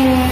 Yeah.